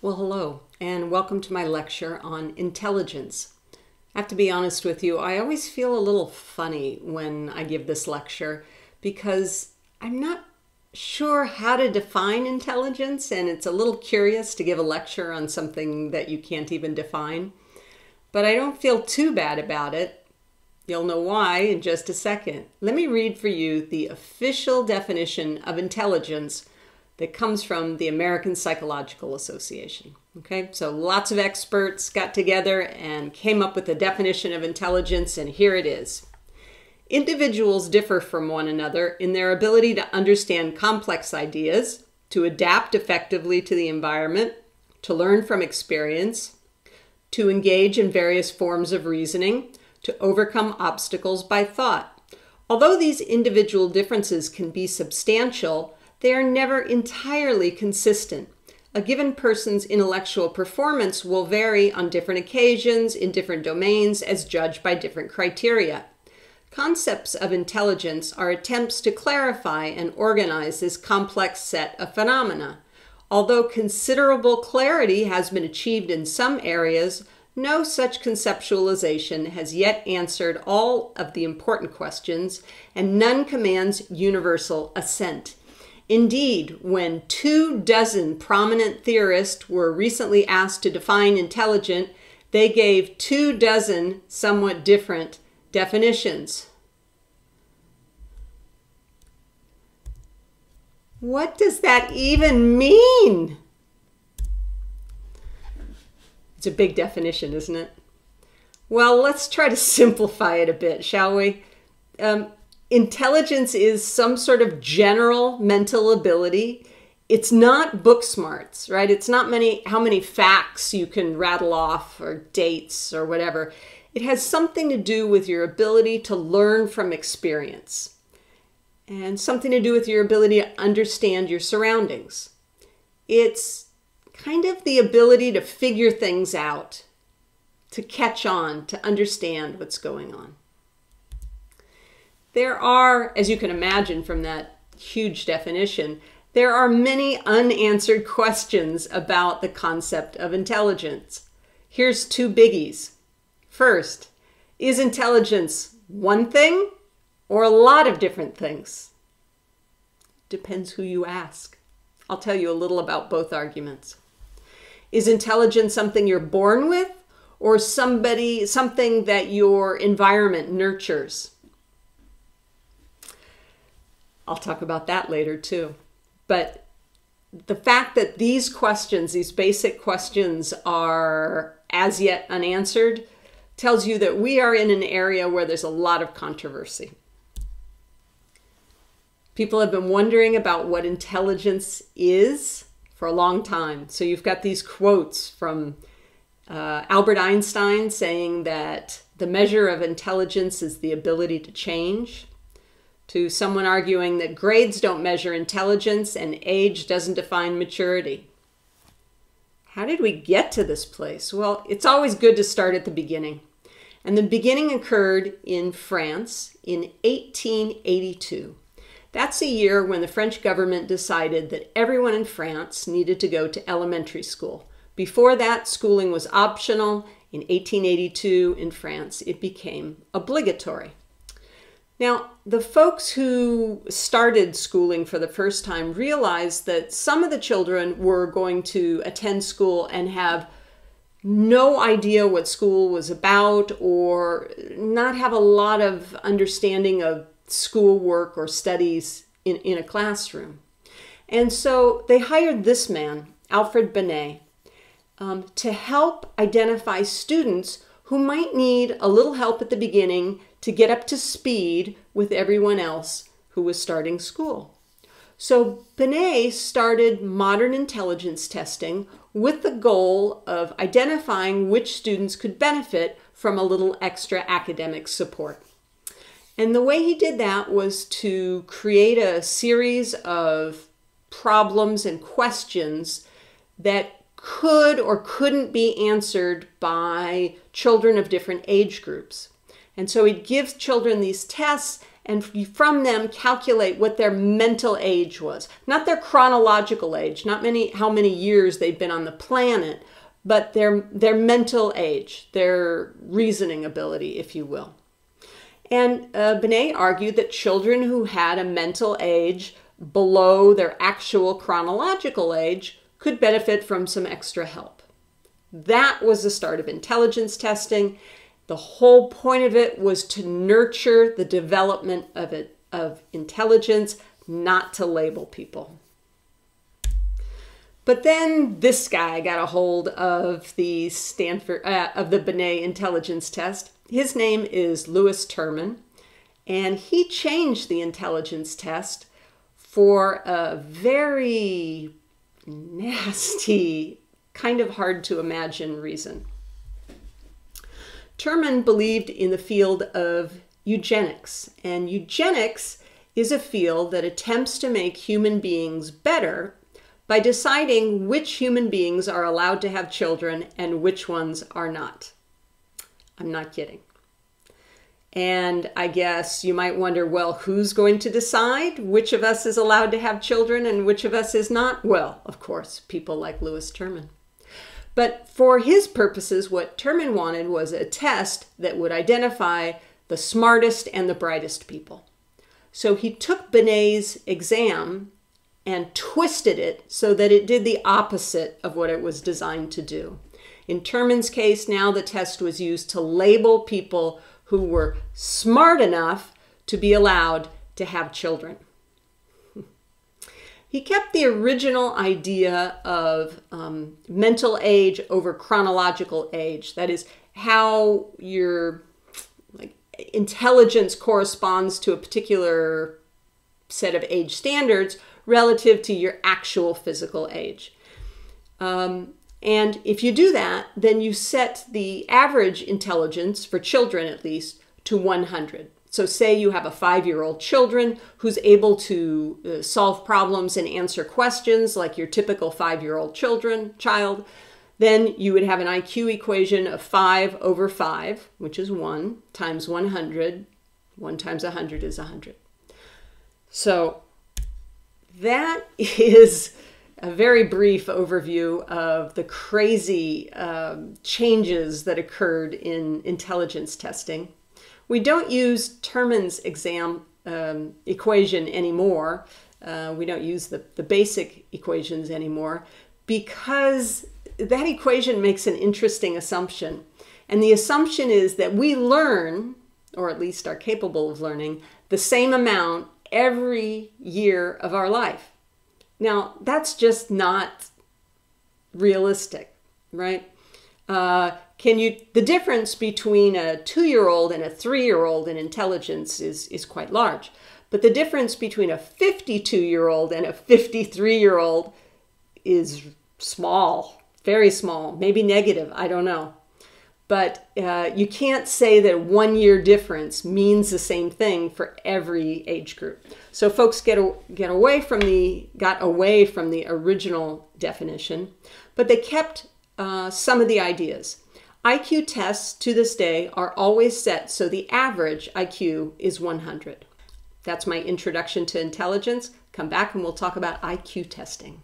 Well, hello, and welcome to my lecture on intelligence. I have to be honest with you, I always feel a little funny when I give this lecture because I'm not sure how to define intelligence, and it's a little curious to give a lecture on something that you can't even define. But I don't feel too bad about it. You'll know why in just a second. Let me read for you the official definition of intelligence that comes from the American Psychological Association. Okay, so lots of experts got together and came up with a definition of intelligence, and here it is. Individuals differ from one another in their ability to understand complex ideas, to adapt effectively to the environment, to learn from experience, to engage in various forms of reasoning, to overcome obstacles by thought. Although these individual differences can be substantial, they are never entirely consistent. A given person's intellectual performance will vary on different occasions in different domains as judged by different criteria. Concepts of intelligence are attempts to clarify and organize this complex set of phenomena. Although considerable clarity has been achieved in some areas, no such conceptualization has yet answered all of the important questions, and none commands universal assent. Indeed, when two dozen prominent theorists were recently asked to define intelligent, they gave two dozen somewhat different definitions. What does that even mean? It's a big definition, isn't it? Well, let's try to simplify it a bit, shall we? Um, intelligence is some sort of general mental ability. It's not book smarts, right? It's not many how many facts you can rattle off or dates or whatever. It has something to do with your ability to learn from experience and something to do with your ability to understand your surroundings. It's kind of the ability to figure things out, to catch on, to understand what's going on. There are, as you can imagine from that huge definition, there are many unanswered questions about the concept of intelligence. Here's two biggies. First, is intelligence one thing or a lot of different things? Depends who you ask. I'll tell you a little about both arguments. Is intelligence something you're born with or somebody something that your environment nurtures? I'll talk about that later too. But the fact that these questions, these basic questions, are as yet unanswered tells you that we are in an area where there's a lot of controversy. People have been wondering about what intelligence is for a long time. So you've got these quotes from uh, Albert Einstein saying that the measure of intelligence is the ability to change to someone arguing that grades don't measure intelligence and age doesn't define maturity. How did we get to this place? Well, it's always good to start at the beginning. And the beginning occurred in France in 1882. That's a year when the French government decided that everyone in France needed to go to elementary school. Before that, schooling was optional. In 1882 in France, it became obligatory. Now, the folks who started schooling for the first time realized that some of the children were going to attend school and have no idea what school was about or not have a lot of understanding of schoolwork or studies in, in a classroom. And so they hired this man, Alfred Binet, um, to help identify students who might need a little help at the beginning to get up to speed with everyone else who was starting school. So Binet started modern intelligence testing with the goal of identifying which students could benefit from a little extra academic support. And the way he did that was to create a series of problems and questions that could or couldn't be answered by children of different age groups. And so he'd give children these tests and from them calculate what their mental age was. Not their chronological age, not many how many years they've been on the planet, but their their mental age, their reasoning ability, if you will. And uh, Binet argued that children who had a mental age below their actual chronological age could benefit from some extra help. That was the start of intelligence testing. The whole point of it was to nurture the development of it of intelligence, not to label people. But then this guy got a hold of the Stanford uh, of the Binet intelligence test. His name is Lewis Terman, and he changed the intelligence test for a very nasty, kind of hard to imagine reason. Terman believed in the field of eugenics, and eugenics is a field that attempts to make human beings better by deciding which human beings are allowed to have children and which ones are not. I'm not kidding. And I guess you might wonder well, who's going to decide which of us is allowed to have children and which of us is not? Well, of course, people like Lewis Terman. But for his purposes, what Terman wanted was a test that would identify the smartest and the brightest people. So he took Binet's exam and twisted it so that it did the opposite of what it was designed to do. In Terman's case, now the test was used to label people who were smart enough to be allowed to have children. He kept the original idea of um, mental age over chronological age. That is, how your like intelligence corresponds to a particular set of age standards relative to your actual physical age. Um, and if you do that, then you set the average intelligence, for children at least, to 100. So, say you have a five year old children who's able to uh, solve problems and answer questions like your typical five year old children child, then you would have an IQ equation of 5 over 5, which is 1, times 100. 1 times 100 is 100. So, that is a very brief overview of the crazy um, changes that occurred in intelligence testing. We don't use Terman's exam um, equation anymore. Uh, we don't use the, the basic equations anymore because that equation makes an interesting assumption. And the assumption is that we learn, or at least are capable of learning, the same amount every year of our life. Now, that's just not realistic, right? Uh, can you the difference between a two-year-old and a three-year-old in intelligence is is quite large. But the difference between a 52-year-old and a 53-year-old is small very small maybe negative i don't know. But uh, you can't say that one year difference means the same thing for every age group. So folks get, get away from the got away from the original definition but they kept uh, some of the ideas IQ tests to this day are always set so the average IQ is 100. That's my introduction to intelligence. Come back and we'll talk about IQ testing.